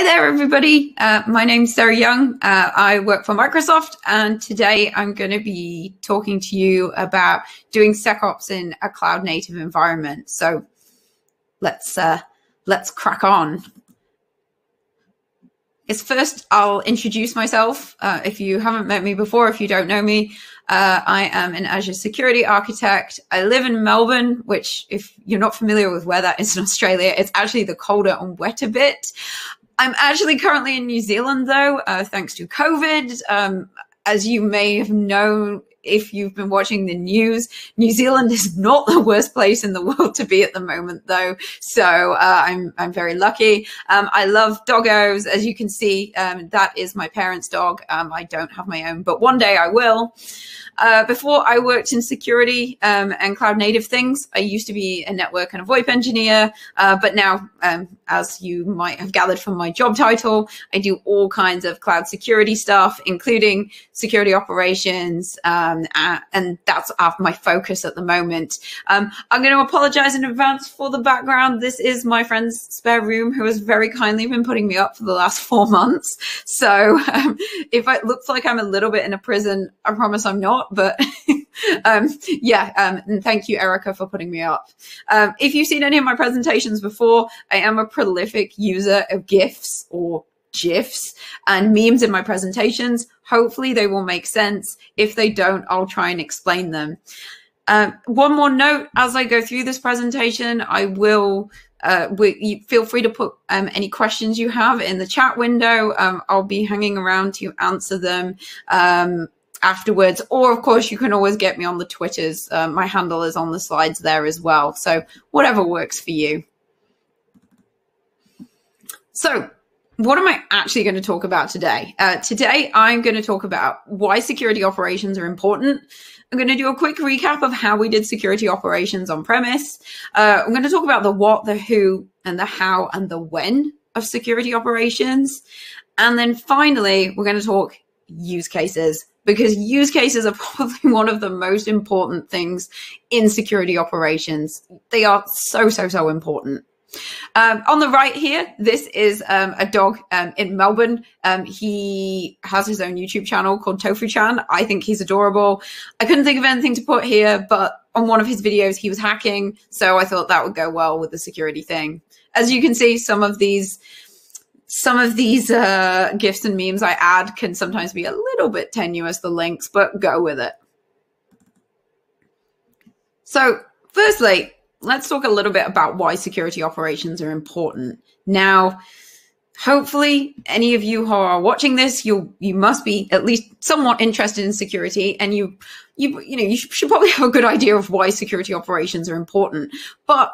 Hi there, everybody. Uh, my name's Sarah Young. Uh, I work for Microsoft, and today I'm going to be talking to you about doing SecOps in a cloud native environment. So let's uh, let's crack on. Is first, I'll introduce myself. Uh, if you haven't met me before, if you don't know me, uh, I am an Azure security architect. I live in Melbourne, which, if you're not familiar with where that is in Australia, it's actually the colder and wetter bit. I'm actually currently in New Zealand, though, uh, thanks to COVID. Um, as you may have known, if you've been watching the news, New Zealand is not the worst place in the world to be at the moment, though. So uh, I'm I'm very lucky. Um, I love doggos, as you can see. Um, that is my parents' dog. Um, I don't have my own, but one day I will. Uh, before I worked in security um, and cloud native things, I used to be a network and a VoIP engineer. Uh, but now, um, as you might have gathered from my job title, I do all kinds of cloud security stuff, including security operations. Um, and that's my focus at the moment. Um, I'm going to apologize in advance for the background. This is my friend's spare room who has very kindly been putting me up for the last four months. So um, if it looks like I'm a little bit in a prison, I promise I'm not but um, yeah, um, and thank you, Erica, for putting me up. Um, if you've seen any of my presentations before, I am a prolific user of GIFs or GIFs and memes in my presentations. Hopefully, they will make sense. If they don't, I'll try and explain them. Um, one more note as I go through this presentation, I will uh, we, feel free to put um, any questions you have in the chat window. Um, I'll be hanging around to answer them. Afterwards. Or, of course, you can always get me on the Twitters. Uh, my handle is on the slides there as well. So, whatever works for you. So, what am I actually going to talk about today? Uh, today, I'm going to talk about why security operations are important. I'm going to do a quick recap of how we did security operations on premise. Uh, I'm going to talk about the what, the who, and the how and the when of security operations. And then finally, we're going to talk use cases because use cases are probably one of the most important things in security operations. They are so, so, so important. Um, on the right here, this is um, a dog um, in Melbourne. Um, he has his own YouTube channel called Tofu Chan. I think he's adorable. I couldn't think of anything to put here, but on one of his videos, he was hacking. So I thought that would go well with the security thing. As you can see, some of these some of these uh, gifs and memes I add can sometimes be a little bit tenuous, the links, but go with it. So, firstly, let's talk a little bit about why security operations are important. Now, hopefully, any of you who are watching this, you you must be at least somewhat interested in security, and you you you know you should probably have a good idea of why security operations are important. But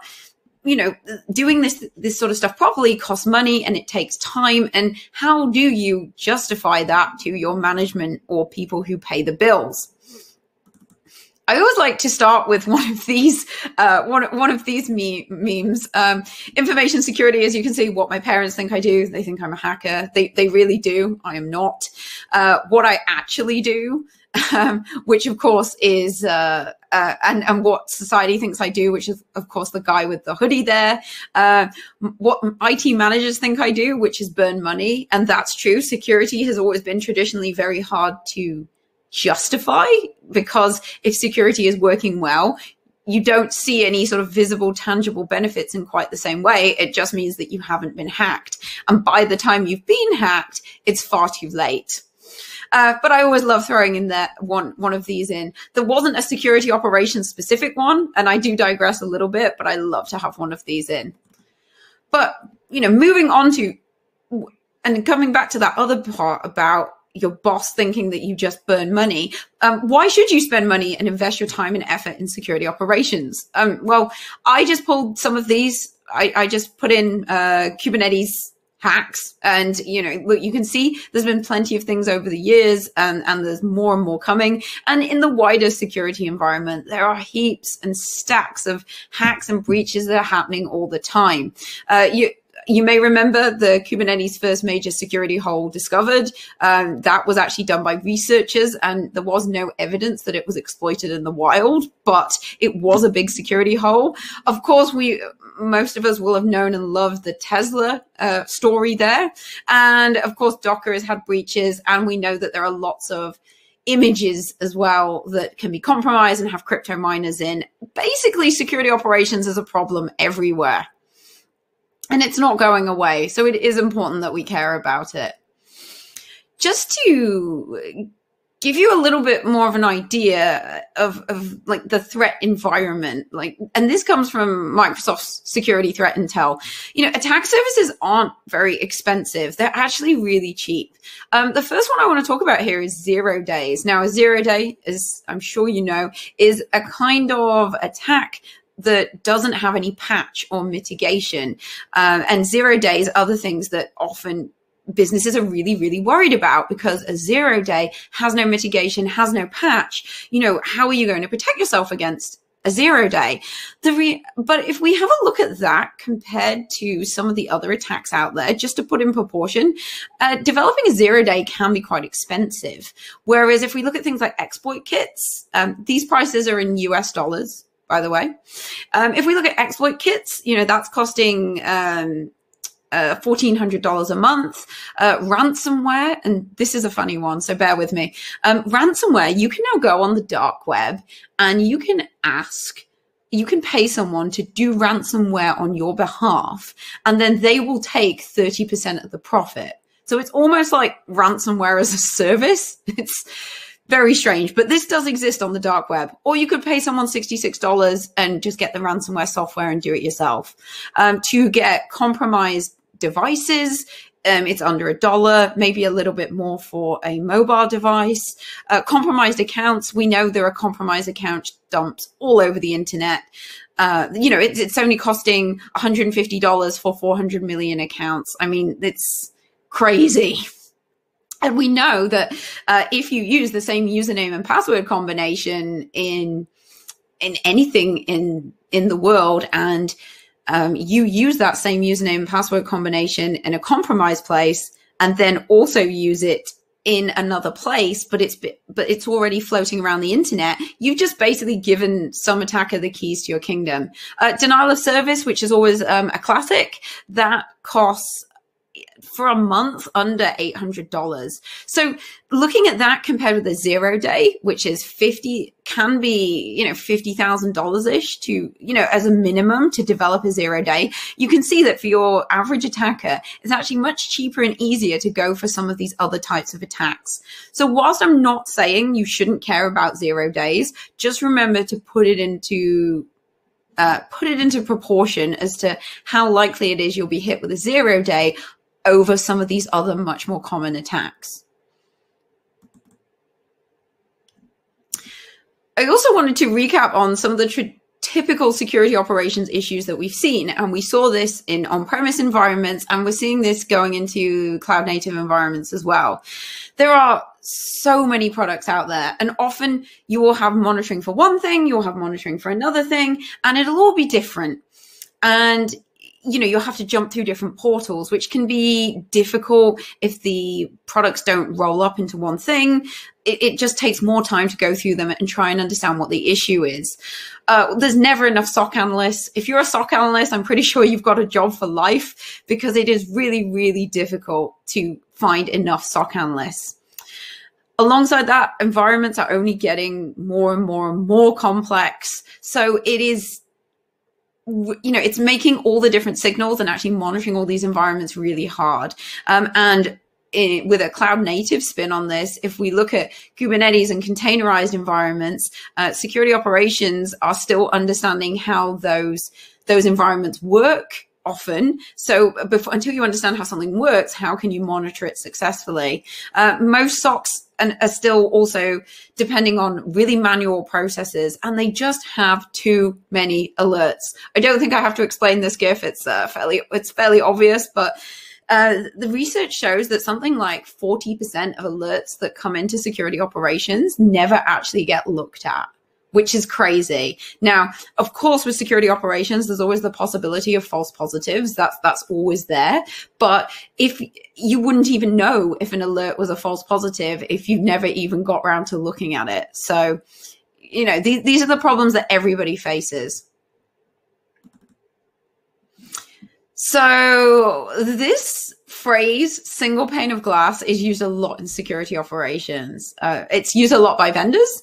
you know, doing this this sort of stuff properly costs money and it takes time. And how do you justify that to your management or people who pay the bills? I always like to start with one of these, uh, one one of these me- memes. Um, information security, as you can see, what my parents think I do. They think I'm a hacker. They they really do. I am not. Uh, what I actually do um, which of course is uh, uh, and and what society thinks I do, which is of course the guy with the hoodie there. Uh, what IT managers think I do, which is burn money, and that's true. Security has always been traditionally very hard to justify because if security is working well, you don't see any sort of visible, tangible benefits in quite the same way. It just means that you haven't been hacked. And by the time you've been hacked, it's far too late. Uh, but I always love throwing in that one one of these in. There wasn't a security operations specific one, and I do digress a little bit, but I love to have one of these in. But you know, moving on to and coming back to that other part about your boss thinking that you just burn money. Um, why should you spend money and invest your time and effort in security operations? Um, well, I just pulled some of these. I, I just put in uh, Kubernetes hacks. And, you know, look, you can see there's been plenty of things over the years and, and there's more and more coming. And in the wider security environment, there are heaps and stacks of hacks and breaches that are happening all the time. Uh, you, you may remember the Kubernetes first major security hole discovered. Um, that was actually done by researchers, and there was no evidence that it was exploited in the wild, but it was a big security hole. Of course, we most of us will have known and loved the Tesla uh, story there, and of course, Docker has had breaches, and we know that there are lots of images as well that can be compromised and have crypto miners in. Basically, security operations is a problem everywhere and it's not going away. So it is important that we care about it. Just to give you a little bit more of an idea of, of like the threat environment, like, and this comes from Microsoft's security threat intel. You know, attack services aren't very expensive. They're actually really cheap. Um, the first one I want to talk about here is zero days. Now, a zero day, as I'm sure you know, is a kind of attack that doesn't have any patch or mitigation. Um, and zero days are the things that often businesses are really, really worried about because a zero day has no mitigation, has no patch. You know, how are you going to protect yourself against a zero day. The re- but if we have a look at that compared to some of the other attacks out there, just to put in proportion, uh, developing a zero day can be quite expensive. Whereas if we look at things like exploit kits, um, these prices are in US dollars by the way. Um, if we look at exploit kits, you know, that's costing um, uh, $1,400 a month. Uh, ransomware, and this is a funny one, so bear with me. Um, ransomware, you can now go on the dark web and you can ask you can pay someone to do ransomware on your behalf, and then they will take 30% of the profit. So it's almost like ransomware as a service. It's very strange, but this does exist on the dark web. Or you could pay someone $66 and just get the ransomware software and do it yourself. Um, to get compromised devices, um, it's under a dollar, maybe a little bit more for a mobile device. Uh, compromised accounts, we know there are compromised account dumps all over the internet. Uh, you know, it, it's only costing $150 for 400 million accounts. I mean, it's crazy. And we know that uh, if you use the same username and password combination in in anything in in the world, and um, you use that same username and password combination in a compromised place, and then also use it in another place, but it's but it's already floating around the internet. You've just basically given some attacker the keys to your kingdom. Uh, denial of service, which is always um, a classic, that costs for a month under $800. So looking at that compared with a zero day, which is 50, can be, you know, $50,000 ish to, you know, as a minimum to develop a zero day, you can see that for your average attacker, it's actually much cheaper and easier to go for some of these other types of attacks. So whilst I'm not saying you shouldn't care about zero days, just remember to put it into uh, put it into proportion as to how likely it is you'll be hit with a zero day over some of these other much more common attacks. I also wanted to recap on some of the typical security operations issues that we've seen. And we saw this in on premise environments, and we're seeing this going into cloud native environments as well. There are so many products out there, and often you will have monitoring for one thing, you'll have monitoring for another thing, and it'll all be different. And you know, you'll have to jump through different portals, which can be difficult if the products don't roll up into one thing. It, it just takes more time to go through them and try and understand what the issue is. Uh, there's never enough SOC analysts. If you're a SOC analyst, I'm pretty sure you've got a job for life because it is really, really difficult to find enough SOC analysts alongside that, environments are only getting more and more and more complex. So it is you know, it's making all the different signals and actually monitoring all these environments really hard. Um, and in, with a cloud native spin on this, if we look at Kubernetes and containerized environments, uh, security operations are still understanding how those those environments work often. So before, until you understand how something works, how can you monitor it successfully? Uh, most SOCs and are still also depending on really manual processes and they just have too many alerts. I don't think I have to explain this GIF. It's uh, fairly, it's fairly obvious, but uh, the research shows that something like 40% of alerts that come into security operations never actually get looked at which is crazy. Now, of course, with security operations, there's always the possibility of false positives. That's, that's always there. But if you wouldn't even know if an alert was a false positive if you never even got around to looking at it. So, you know, these, these are the problems that everybody faces. So this phrase, single pane of glass, is used a lot in security operations. Uh, it's used a lot by vendors.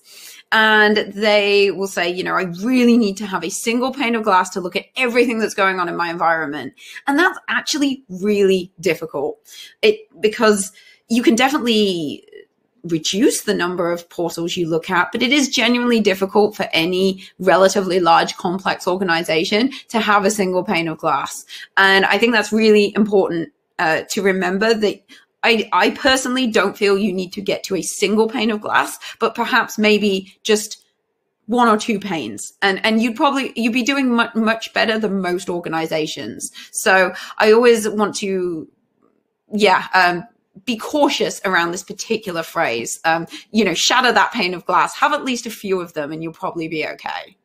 And they will say, you know, I really need to have a single pane of glass to look at everything that's going on in my environment. And that's actually really difficult. It because you can definitely reduce the number of portals you look at, but it is genuinely difficult for any relatively large, complex organization to have a single pane of glass. And I think that's really important uh, to remember that I, I personally don't feel you need to get to a single pane of glass, but perhaps maybe just one or two panes and and you'd probably you'd be doing much, much better than most organizations so i always want to yeah um, be cautious around this particular phrase. Um, you know, shatter that pane of glass. Have at least a few of them, and you'll probably be okay.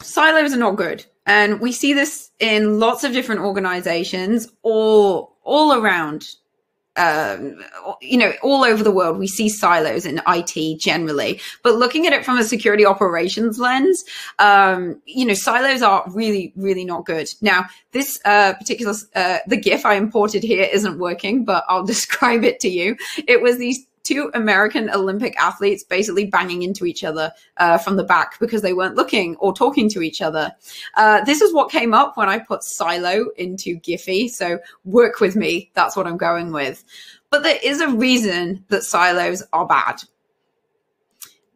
Silos are not good, and we see this in lots of different organizations, all all around um, you know, all over the world, we see silos in IT generally. But looking at it from a security operations lens, um, you know, silos are really, really not good. Now, this uh, particular uh, the GIF I imported here isn't working, but I'll describe it to you. It was these two American Olympic athletes basically banging into each other uh, from the back because they weren't looking or talking to each other. Uh, this is what came up when I put silo into Giphy. So work with me. That's what I'm going with. But there is a reason that silos are bad.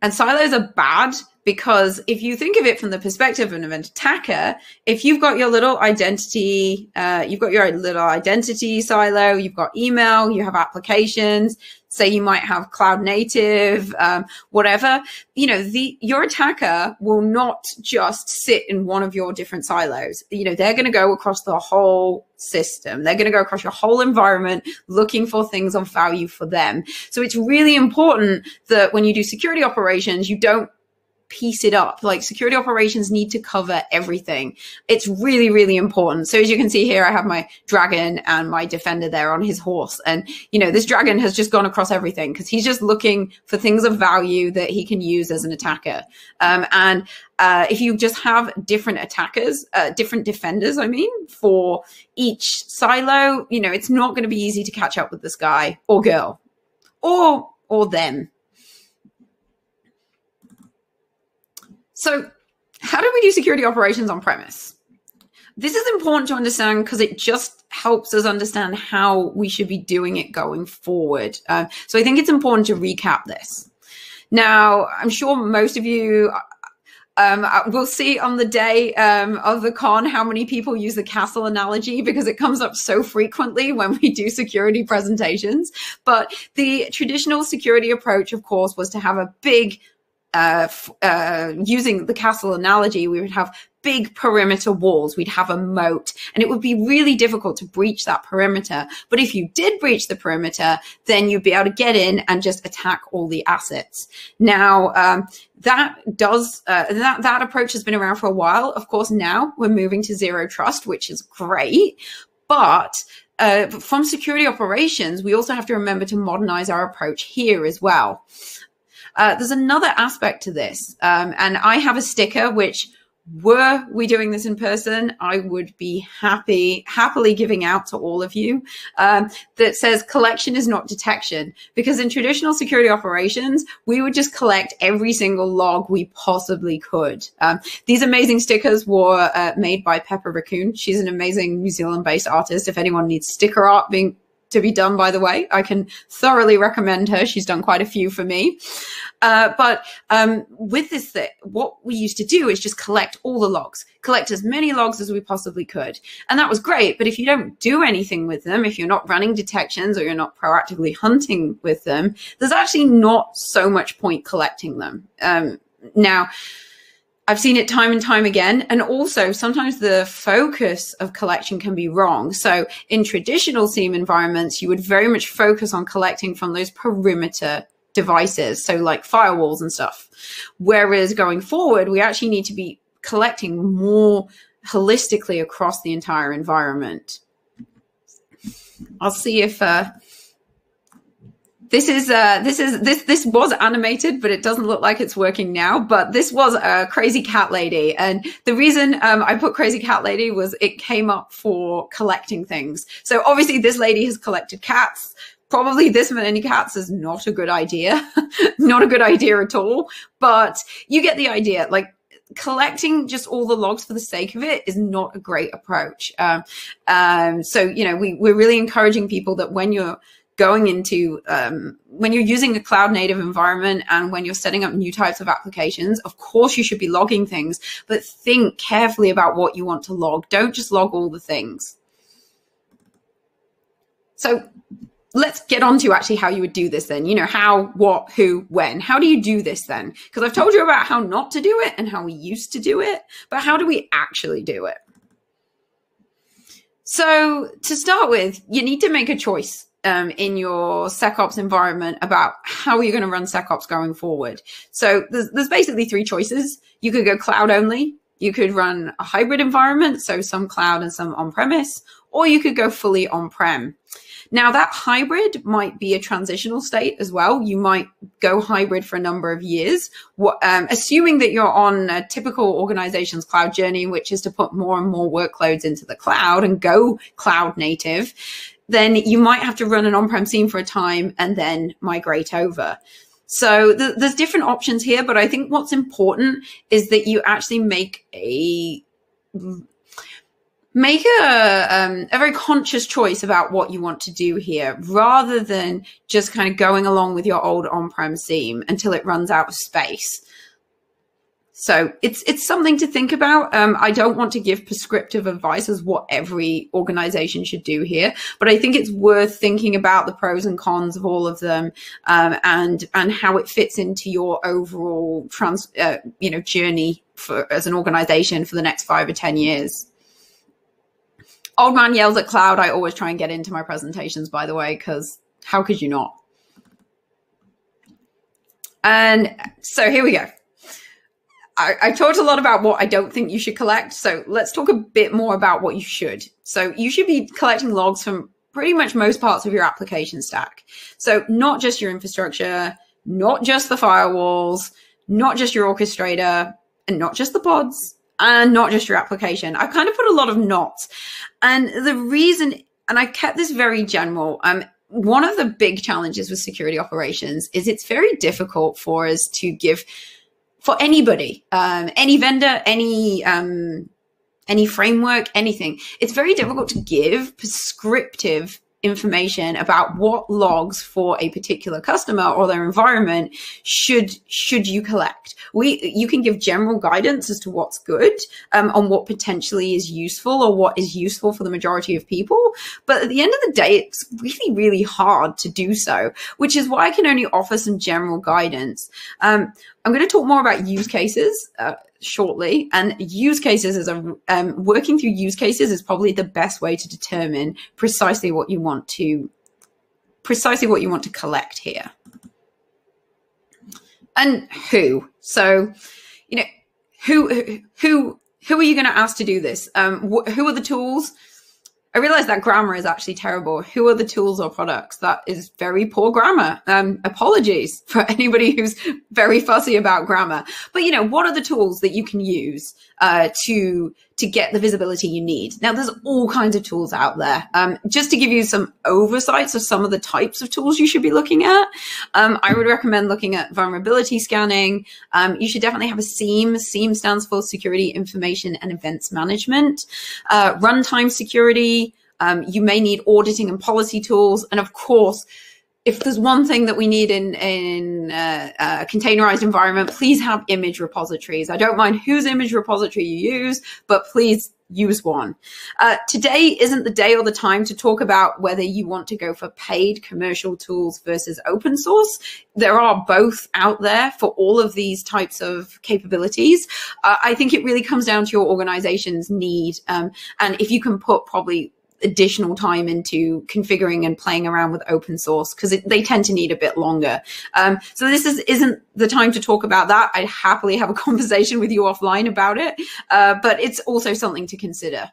And silos are bad because if you think of it from the perspective of an attacker, if you've got your little identity, uh, you've got your little identity silo, you've got email, you have applications, say you might have cloud native, um, whatever, you know, the, your attacker will not just sit in one of your different silos. You know, they're going to go across the whole system. They're going to go across your whole environment looking for things of value for them. So it's really important that when you do security operations, you don't piece it up. Like security operations need to cover everything. It's really, really important. So as you can see here, I have my dragon and my defender there on his horse. And, you know, this dragon has just gone across everything because he's just looking for things of value that he can use as an attacker. Um, and uh, if you just have different attackers, uh, different defenders, I mean, for each silo, you know, it's not going to be easy to catch up with this guy or girl or, or them So, how do we do security operations on premise? This is important to understand because it just helps us understand how we should be doing it going forward. Uh, so, I think it's important to recap this. Now, I'm sure most of you um, uh, we'll see on the day um, of the con how many people use the castle analogy because it comes up so frequently when we do security presentations. But the traditional security approach, of course, was to have a big uh, uh, using the castle analogy, we would have big perimeter walls. We'd have a moat and it would be really difficult to breach that perimeter. But if you did breach the perimeter, then you'd be able to get in and just attack all the assets. Now, um, that does, uh, that, that approach has been around for a while. Of course, now we're moving to zero trust, which is great. But uh, from security operations, we also have to remember to modernize our approach here as well. Uh, there's another aspect to this, um, and I have a sticker which were we doing this in person, I would be happy, happily giving out to all of you um, that says collection is not detection. Because in traditional security operations, we would just collect every single log we possibly could. Um, these amazing stickers were uh, made by Pepper Raccoon. She's an amazing New Zealand based artist. If anyone needs sticker art being to be done, by the way. I can thoroughly recommend her. She's done quite a few for me. Uh, but um, with this thing, what we used to do is just collect all the logs, collect as many logs as we possibly could. And that was great. But if you don't do anything with them, if you're not running detections or you're not proactively hunting with them, there's actually not so much point collecting them. Um, now, I've seen it time and time again. And also sometimes the focus of collection can be wrong. So in traditional SIEM environments, you would very much focus on collecting from those perimeter devices, so like firewalls and stuff. Whereas going forward, we actually need to be collecting more holistically across the entire environment. I'll see if uh, this is uh, this is this this was animated, but it doesn't look like it's working now. But this was a crazy cat lady, and the reason um, I put crazy cat lady was it came up for collecting things. So obviously, this lady has collected cats. Probably this many cats is not a good idea, not a good idea at all. But you get the idea. Like collecting just all the logs for the sake of it is not a great approach. Um, um, so, you know, we, we're really encouraging people that when you're going into, um, when you're using a cloud native environment and when you're setting up new types of applications, of course you should be logging things, but think carefully about what you want to log. Don't just log all the things. So let's get on to actually how you would do this then. You know, how, what, who, when. How do you do this then? Because I've told you about how not to do it and how we used to do it, but how do we actually do it? So to start with, you need to make a choice um, in your SecOps environment about how you're going to run SecOps going forward. So there's, there's basically three choices. You could go cloud only. You could run a hybrid environment, so some cloud and some on-premise, or you could go fully on-prem. Now, that hybrid might be a transitional state as well. You might go hybrid for a number of years, what, um, assuming that you're on a typical organization's cloud journey, which is to put more and more workloads into the cloud and go cloud native. Then you might have to run an on-prem SIEM for a time and then migrate over. So th- there's different options here, but I think what's important is that you actually make a make a um, a very conscious choice about what you want to do here rather than just kind of going along with your old on-prem SIEM until it runs out of space so it's it's something to think about um, i don't want to give prescriptive advice as what every organization should do here but i think it's worth thinking about the pros and cons of all of them um, and and how it fits into your overall trans uh, you know journey for as an organization for the next five or ten years Old man yells at cloud. I always try and get into my presentations, by the way, because how could you not? And so here we go. I, I, talked a lot about what I don't think you should collect. So let's talk a bit more about what you should. So you should be collecting logs from pretty much most parts of your application stack. So not just your infrastructure, not just the firewalls, not just your orchestrator, and not just the pods, and not just your application. I kind of put a lot of knots. And the reason, and I kept this very general, um, one of the big challenges with security operations is it's very difficult for us to give for anybody, um, any vendor, any um, any framework, anything. It's very difficult to give prescriptive information about what logs for a particular customer or their environment should should you collect. We you can give general guidance as to what's good um, on what potentially is useful or what is useful for the majority of people. But at the end of the day it's really really hard to do so which is why i can only offer some general guidance. Um, i'm going to talk more about use cases uh, shortly. And use cases is a um, working through use cases is probably the best way to determine precisely what you want to precisely what you want to collect here. And who? So, you know, who who who are you going to ask to do this? Um, wh- who are the tools? I realize that grammar is actually terrible. Who are the tools or products? That is very poor grammar. Um, apologies for anybody who's very fussy about grammar. But you know, what are the tools that you can use uh, to to get the visibility you need? Now, there's all kinds of tools out there. Um, just to give you some oversights of some of the types of tools you should be looking at, um, I would recommend looking at vulnerability scanning. Um, you should definitely have a SIEM. SIEM stands for Security Information and Events Management. Uh, runtime security um, you may need auditing and policy tools. And of course, if there's one thing that we need in in uh, a containerized environment, please have image repositories. I don't mind whose image repository you use, but please use one. Uh, today isn't the day or the time to talk about whether you want to go for paid commercial tools versus open source. There are both out there for all of these types of capabilities. Uh, I think it really comes down to your organization's need. Um, and if you can put probably additional time into configuring and playing around with open source because they tend to need a bit longer. Um, so this is, isn't the time to talk about that. I'd happily have a conversation with you offline about it, uh, but it's also something to consider.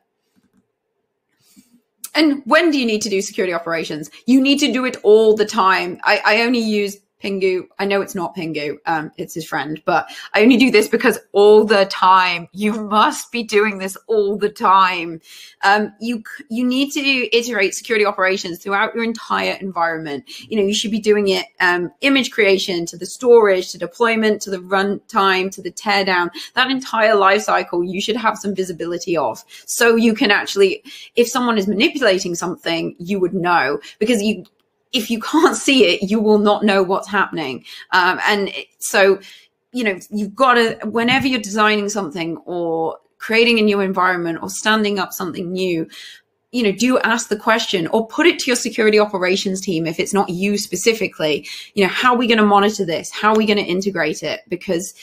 And when do you need to do security operations? You need to do it all the time. I, I only use Pingu. I know it's not Pingu. Um, it's his friend, but I only do this because all the time you must be doing this all the time. Um, you, you need to iterate security operations throughout your entire environment. You know, you should be doing it, um, image creation to the storage, to deployment, to the runtime, to the teardown, that entire life cycle. You should have some visibility of so you can actually, if someone is manipulating something, you would know because you, if you can't see it, you will not know what's happening. Um, and so, you know, you've got to, whenever you're designing something or creating a new environment or standing up something new, you know, do ask the question or put it to your security operations team if it's not you specifically. You know, how are we going to monitor this? How are we going to integrate it? Because,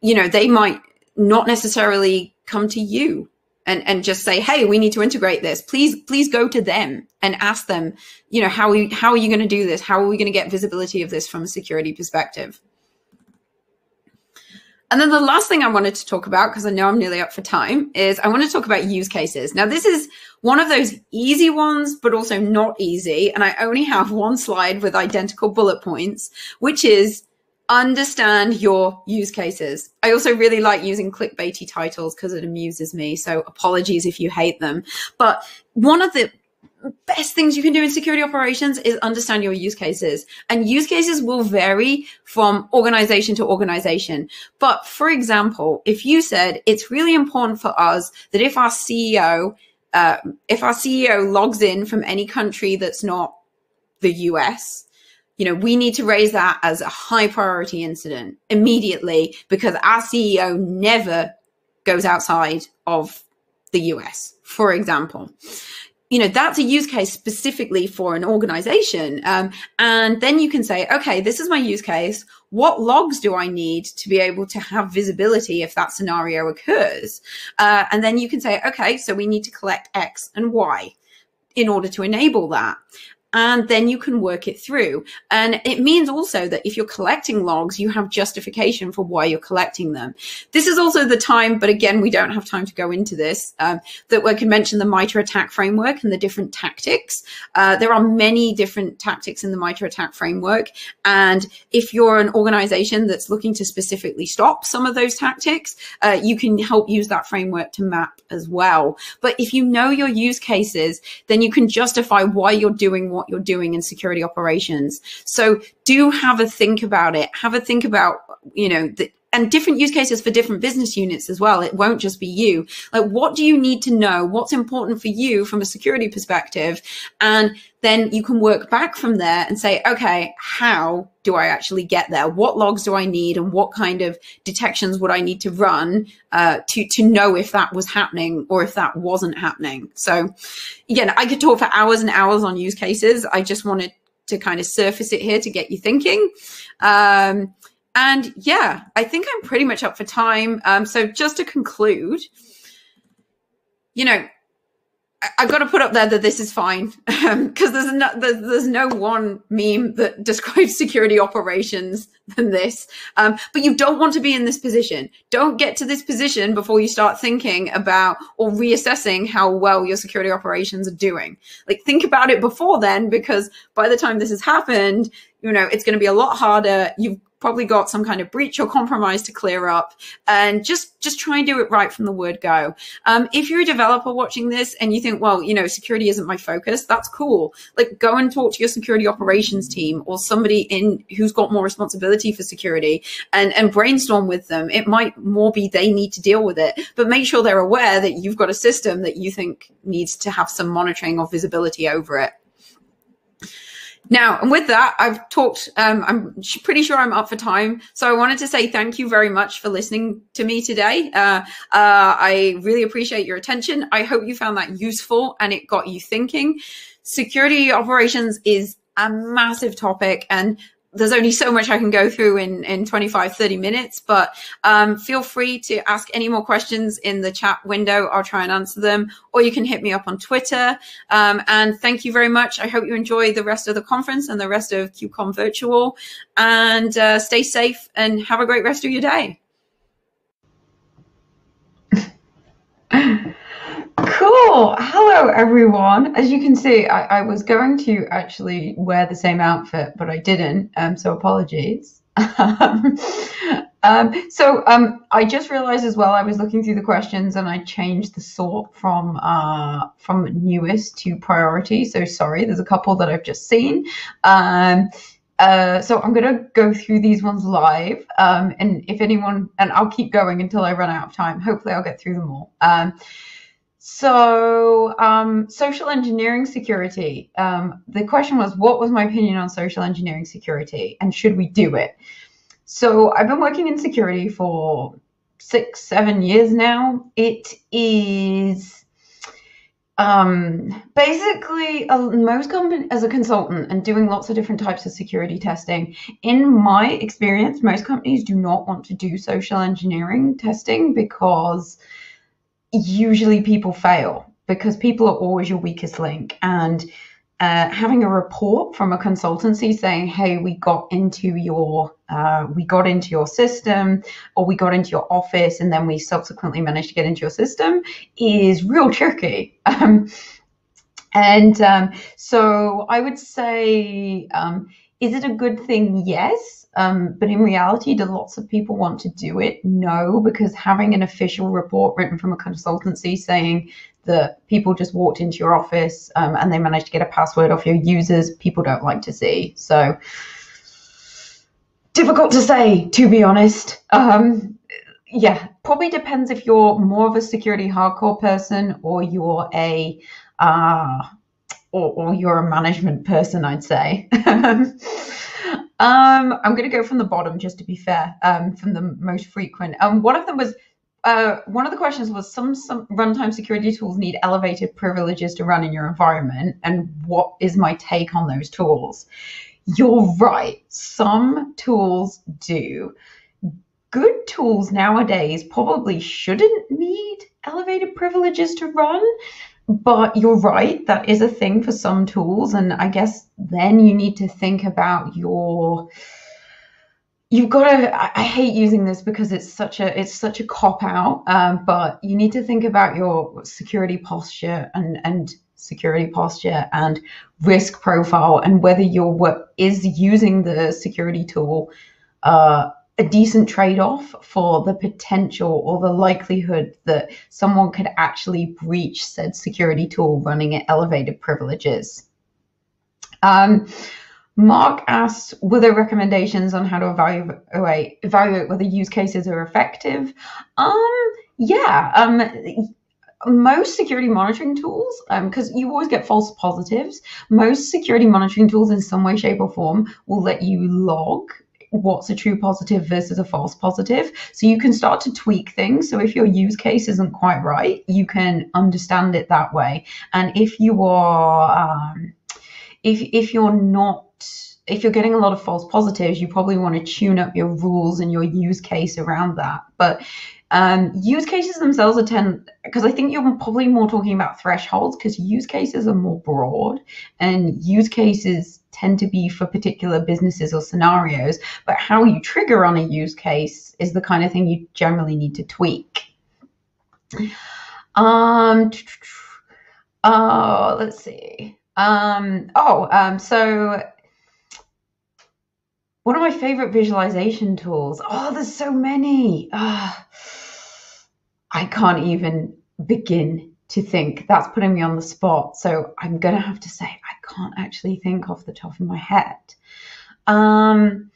you know, they might not necessarily come to you and, and just say, Hey, we need to integrate this. Please, please go to them and ask them, you know, how, we, how are you going to do this? How are we going to get visibility of this from a security perspective? And then the last thing I wanted to talk about, because I know I'm nearly up for time, is I want to talk about use cases. Now, this is one of those easy ones, but also not easy. And I only have one slide with identical bullet points, which is understand your use cases. I also really like using clickbaity titles because it amuses me. So apologies if you hate them. But one of the best things you can do in security operations is understand your use cases. And use cases will vary from organization to organization. But for example, if you said it's really important for us that if our CEO, uh, if our CEO logs in from any country that's not the US, you know, we need to raise that as a high priority incident immediately because our CEO never goes outside of the US, for example. You know, that's a use case specifically for an organization. Um, and then you can say, okay, this is my use case. What logs do I need to be able to have visibility if that scenario occurs? Uh, and then you can say, okay, so we need to collect X and Y in order to enable that and then you can work it through. And it means also that if you're collecting logs, you have justification for why you're collecting them. This is also the time, but again, we don't have time to go into this, um, that we can mention the MITRE ATT&CK framework and the different tactics. Uh, there are many different tactics in the MITRE ATT&CK framework. And if you're an organization that's looking to specifically stop some of those tactics, uh, you can help use that framework to map as well. But if you know your use cases, then you can justify why you're doing what you're doing in security operations. So do have a think about it. Have a think about, you know, the, and different use cases for different business units as well. It won't just be you. Like, what do you need to know? What's important for you from a security perspective? And then you can work back from there and say, okay, how do I actually get there? What logs do I need, and what kind of detections would I need to run uh, to to know if that was happening or if that wasn't happening? So, again, I could talk for hours and hours on use cases. I just wanted to kind of surface it here to get you thinking. Um, and yeah, I think I'm pretty much up for time. Um, so just to conclude, you know, I've got to put up there that this is fine because there's no there's, there's, no one meme that describes security operations than this. Um, but you don't want to be in this position. Don't get to this position before you start thinking about or reassessing how well your security operations are doing. Like think about it before then, because by the time this has happened, you know it's going to be a lot harder. You've probably got some kind of breach or compromise to clear up and just just try and do it right from the word go. Um, if you're a developer watching this and you think well you know security isn't my focus that's cool. Like go and talk to your security operations team or somebody in who's got more responsibility for security and and brainstorm with them. It might more be they need to deal with it but make sure they're aware that you've got a system that you think needs to have some monitoring or visibility over it now, and with that, I've talked, um, I'm pretty sure I'm up for time. So I wanted to say thank you very much for listening to me today. Uh, uh, I really appreciate your attention. I hope you found that useful and it got you thinking. Security operations is a massive topic and there's only so much I can go through in, in 25, 30 minutes, but um, feel free to ask any more questions in the chat window. I'll try and answer them, or you can hit me up on Twitter. Um, and thank you very much. I hope you enjoy the rest of the conference and the rest of KubeCon Virtual. And uh, stay safe and have a great rest of your day. Cool. Hello, everyone. As you can see, I, I, was going to actually wear the same outfit, but I didn't. Um, so apologies. um, so um, I just realized as well. I was looking through the questions and I changed the sort from uh, from newest to priority. So sorry. There's a couple that I've just seen. Um, uh, so I'm going to go through these ones live. Um, and if anyone, and I'll keep going until I run out of time. Hopefully, I'll get through them all. Um, so, um, social engineering security. Um, the question was, what was my opinion on social engineering security and should we do it? So, I've been working in security for six, seven years now. It is um, basically most company as a consultant and doing lots of different types of security testing. In my experience, most companies do not want to do social engineering testing because usually people fail because people are always your weakest link. And uh, having a report from a consultancy saying, "Hey, we got into your uh, we got into your system, or we got into your office, and then we subsequently managed to get into your system," is real tricky. Um, and um, so I would say, um, is it a good thing? Yes. Um, but in reality, do lots of people want to do it? No, because having an official report written from a consultancy saying that people just walked into your office um, and they managed to get a password off your users, people don't like to see. So difficult to say, to be honest. Um, yeah, probably depends if you're more of a security hardcore person or you're a uh, or, or you're a management person, I'd say. Um, I'm going to go from the bottom just to be fair, um, from the most frequent. Um, one of them was uh, one of the questions was some some runtime security tools need elevated privileges to run in your environment, and what is my take on those tools? You're right. Some tools do. Good tools nowadays probably shouldn't need elevated privileges to run, but you're right, that is a thing for some tools. And I guess then you need to think about your you've got to i hate using this because it's such a it's such a cop out um, but you need to think about your security posture and and security posture and risk profile and whether your work is using the security tool uh, a decent trade off for the potential or the likelihood that someone could actually breach said security tool running at elevated privileges. Um, Mark asked, were there recommendations on how to evaluate, evaluate whether use cases are effective? Um, yeah, um, most security monitoring tools, because um, you always get false positives, most security monitoring tools in some way, shape, or form will let you log what's a true positive versus a false positive. So you can start to tweak things. So if your use case isn't quite right, you can understand it that way. And if you are, um, if if you're not if you're getting a lot of false positives, you probably want to tune up your rules and your use case around that. But um, use cases themselves are 10, because I think you're probably more talking about thresholds because use cases are more broad and use cases tend to be for particular businesses or scenarios. But how you trigger on a use case is the kind of thing you generally need to tweak. Um, oh, let's see. Um, oh, um, so one of my favorite visualization tools. Oh, there's so many. Oh, I can't even begin to think. That's putting me on the spot. So I'm going to have to say, I can't actually think off the top of my head. Um,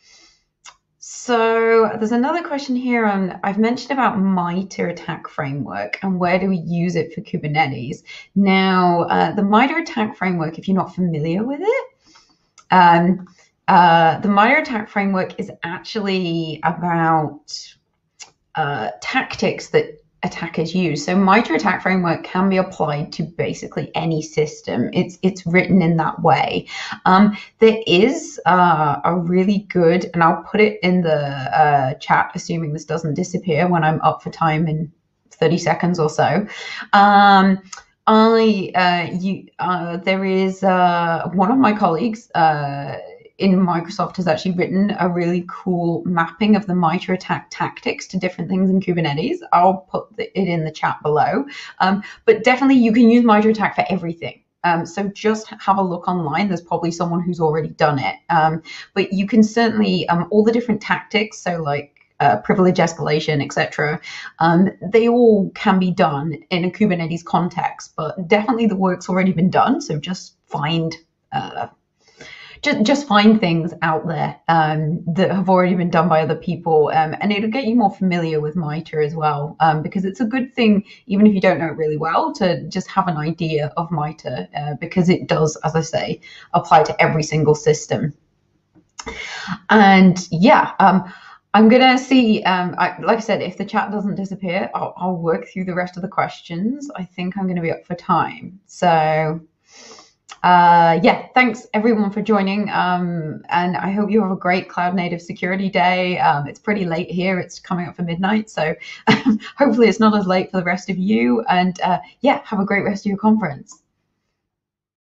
so there's another question here on I've mentioned about MITRE ATT&CK framework and where do we use it for Kubernetes. Now, uh, the MITRE ATT&CK framework, if you're not familiar with it, um, uh, the MITRE ATT&CK framework is actually about uh, tactics that attackers use. So MITRE ATT&CK framework can be applied to basically any system. It's it's written in that way. Um, there is uh, a really good, and I'll put it in the uh, chat, assuming this doesn't disappear when I'm up for time in 30 seconds or so. Um, I uh, you uh, there is uh, one of my colleagues uh, in Microsoft has actually written a really cool mapping of the MITRE ATT&CK tactics to different things in Kubernetes. I'll put it in the chat below. Um, but definitely you can use MITRE ATT&CK for everything. Um, so just have a look online. There's probably someone who's already done it. Um, but you can certainly, um, all the different tactics, so like uh, privilege escalation, etc. Um, they all can be done in a Kubernetes context, but definitely the work's already been done. So just find uh, just just find things out there um, that have already been done by other people, um, and it'll get you more familiar with MITRE as well, um, because it's a good thing, even if you don't know it really well, to just have an idea of MITRE, uh, because it does, as I say, apply to every single system. And yeah. Um, I'm gonna see. Um, I, like I said, if the chat doesn't disappear, I'll, I'll, work through the rest of the questions. I think I'm gonna be up for time. So uh, yeah, thanks everyone for joining. Um, and I hope you have a great Cloud Native Security Day. Um, it's pretty late here, it's coming up for midnight. So hopefully it's not as late for the rest of you. And uh, yeah, have a great rest of your conference.